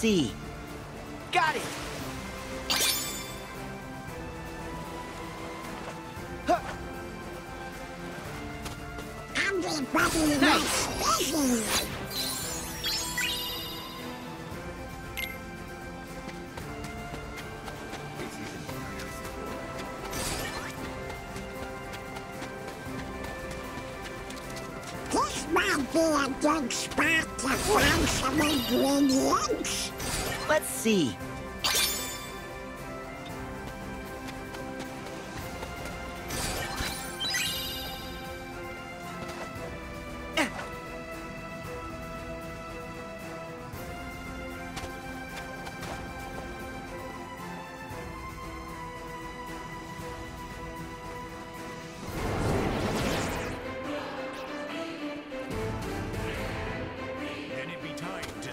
See. Got it! Be a good spot to find some ingredients. Let's see.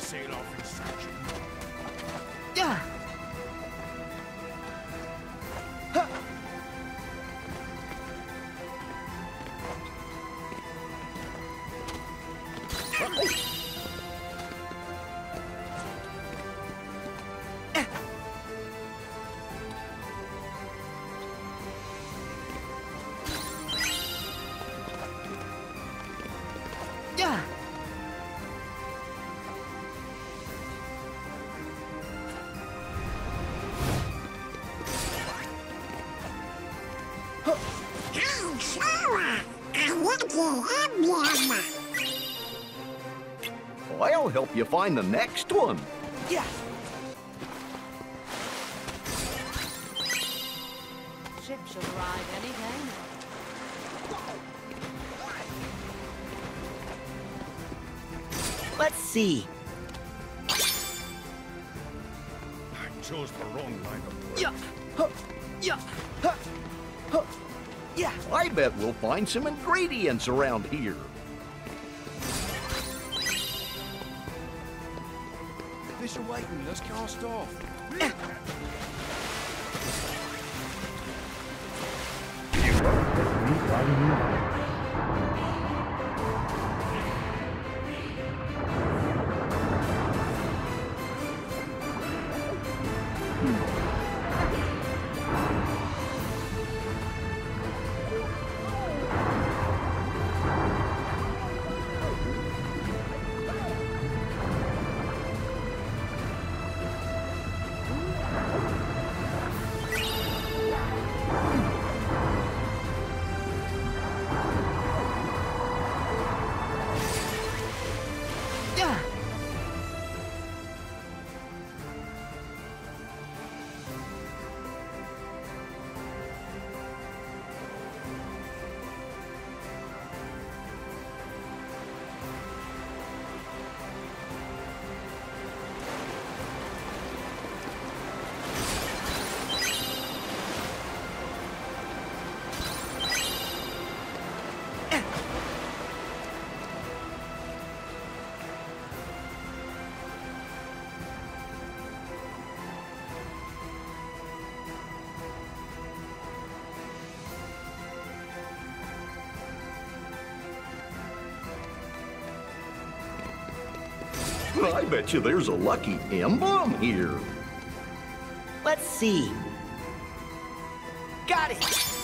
Sail off in search. I'll help you find the next one. Yeah. Ship should arrive any day now. Let's see. I chose the wrong line of work. Yeah. Huh. Yeah. Huh. Huh. Yeah. I bet we'll find some ingredients around here. Fish are waiting. Let's cast off. Yeah. I bet you there's a lucky emblem here. Let's see. Got it.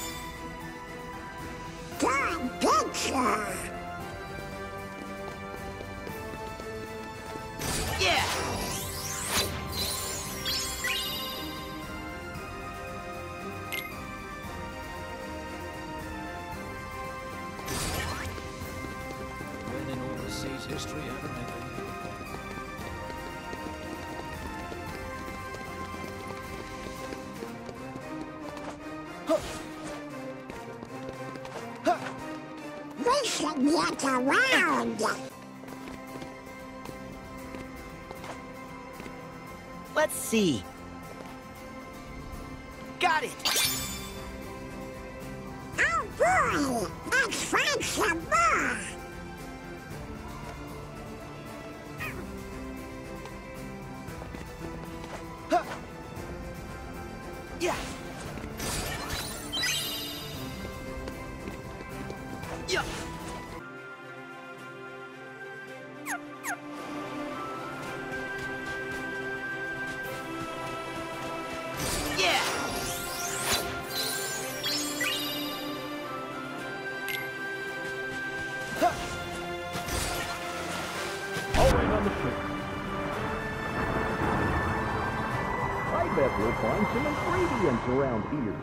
Good picture. Yeah. When in all the sea's history, haven't they? Get around. Let's see. Got it. Oh boy, let's find some more. Yeah. on ingredients around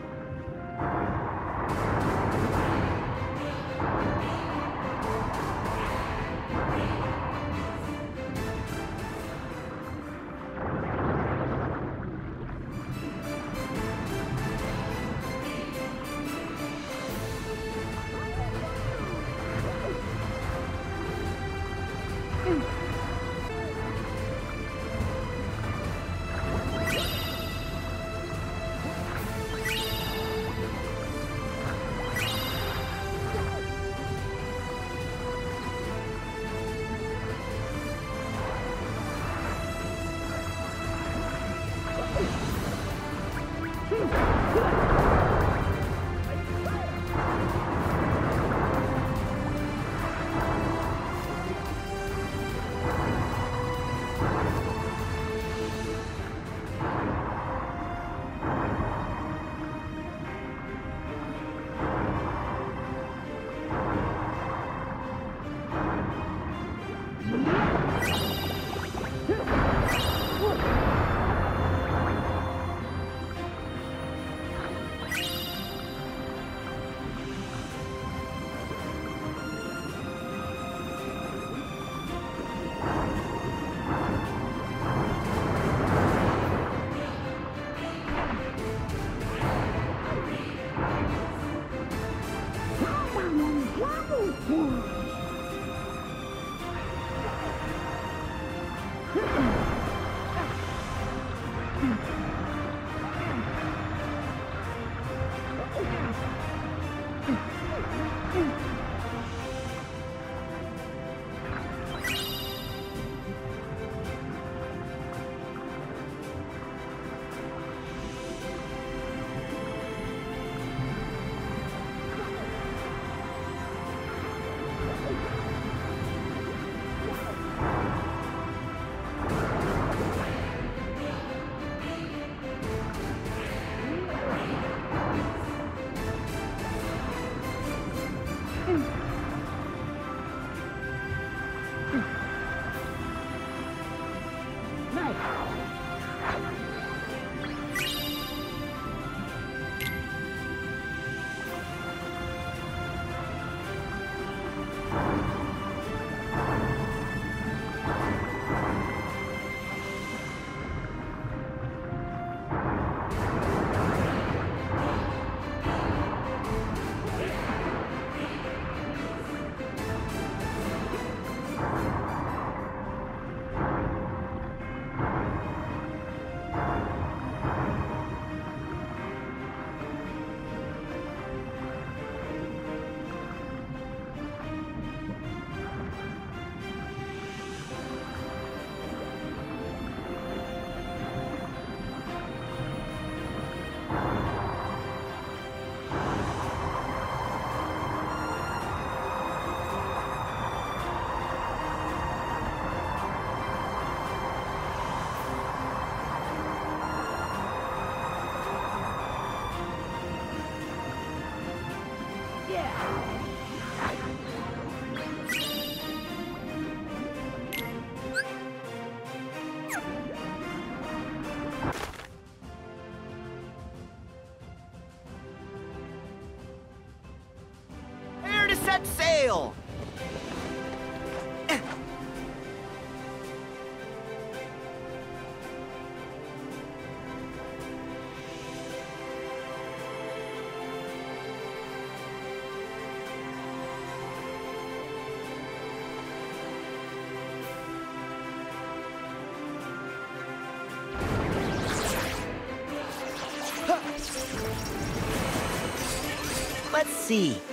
Let's see.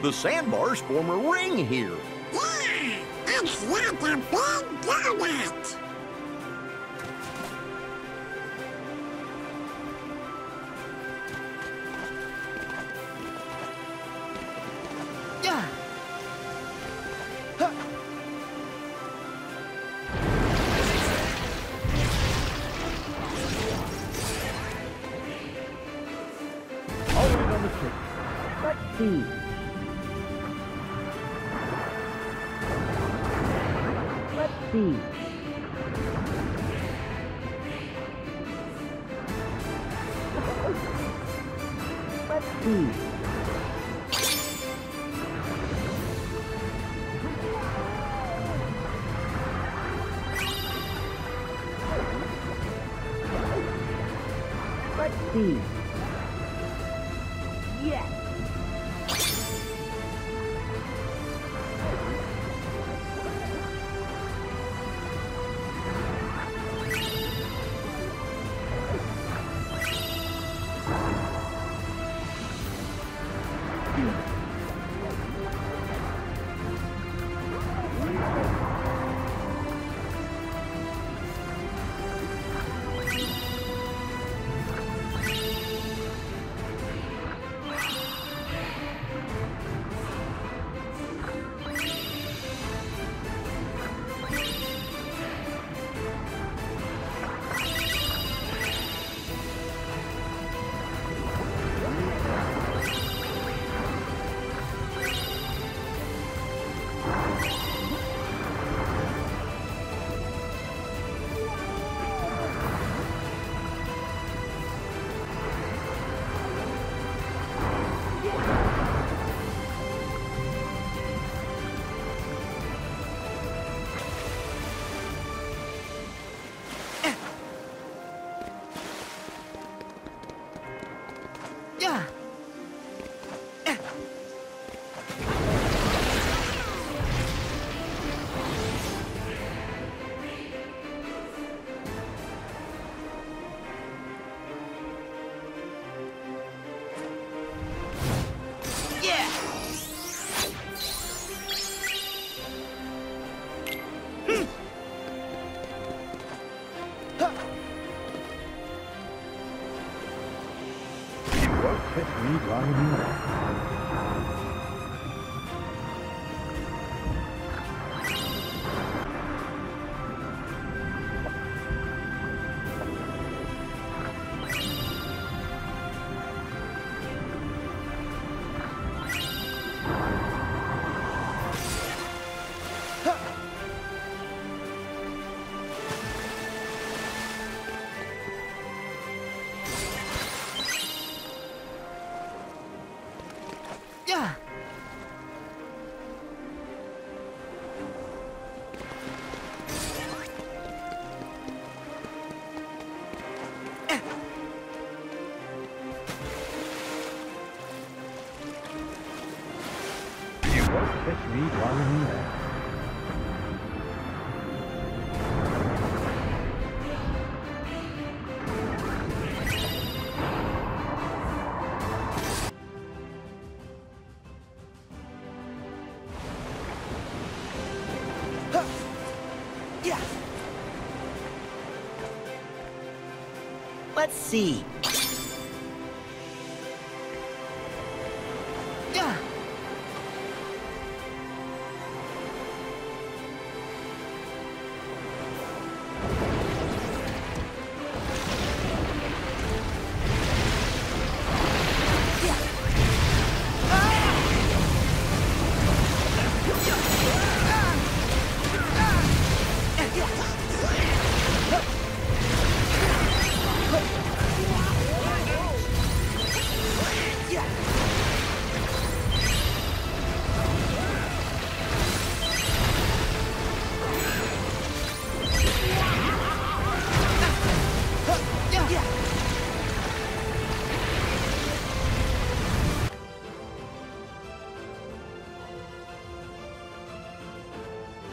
The sandbars form a ring here. Yeah, it's like a big donut. See. Catch You won't catch me driving See. Yeah.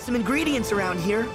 Some ingredients around here.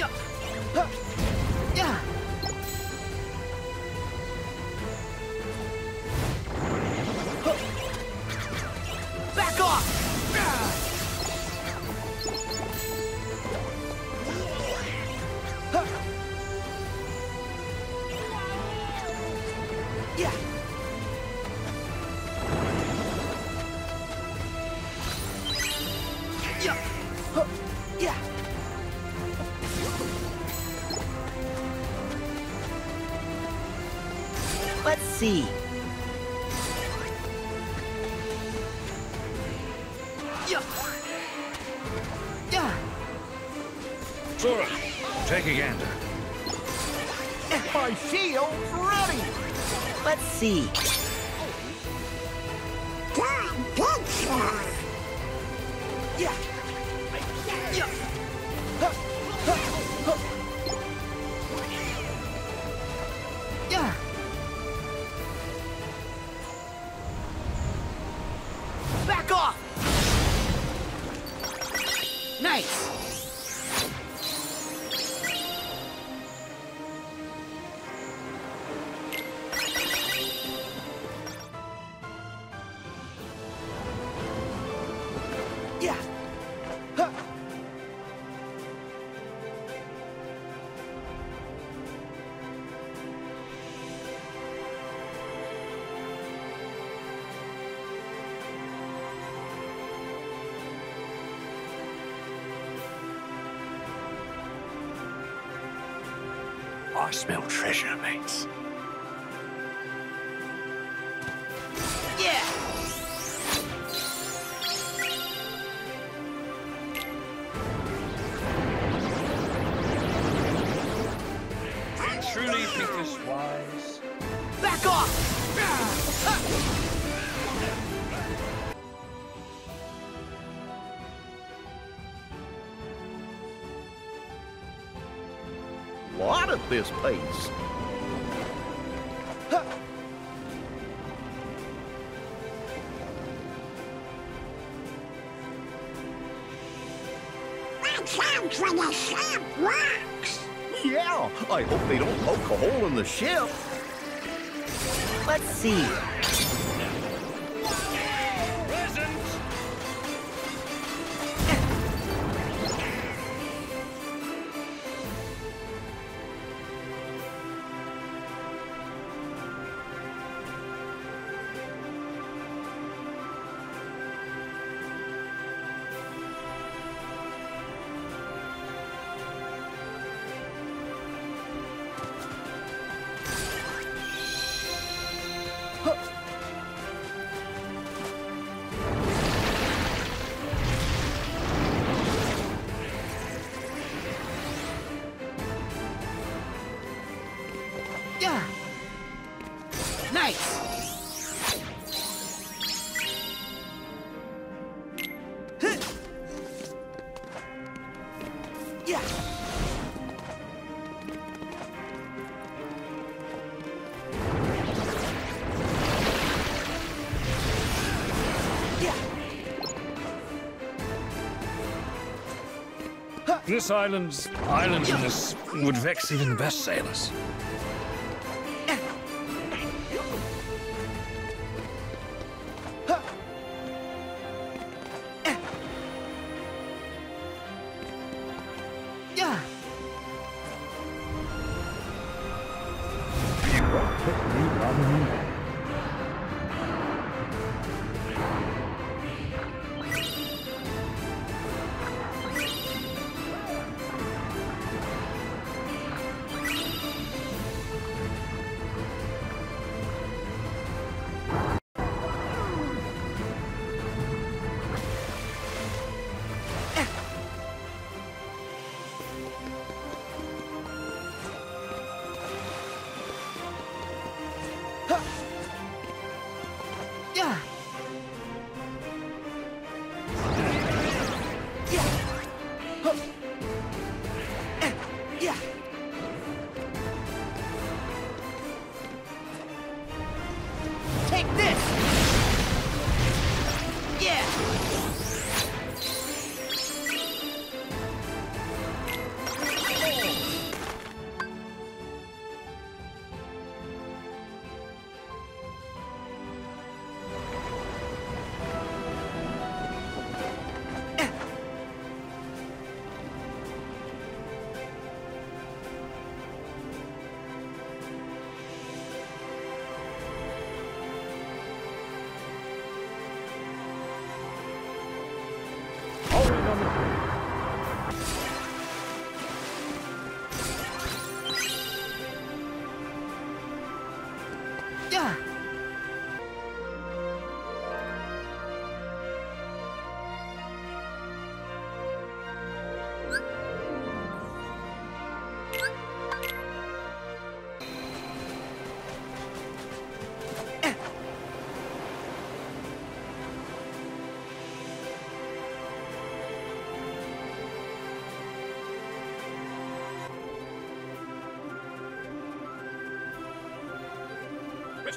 Yeah. Huh. Yeah. Let's see. Yeah. Yeah. Sora, take a gander. My shield's ready! Let's see. Good picture. Yeah. Yeah. I smell treasure, mates. This pace. Watch out for the sharp rocks. Yeah, I hope they don't poke a hole in the ship. Let's see. This island's islandness would vex even the best sailors.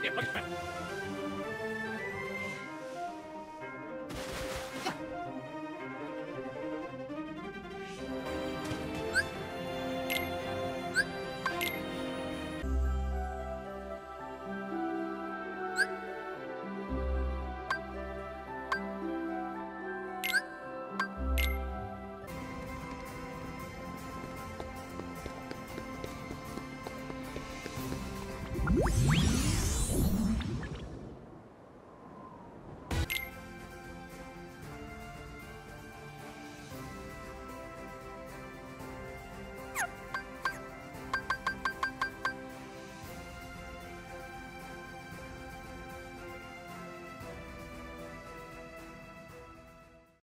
Yep.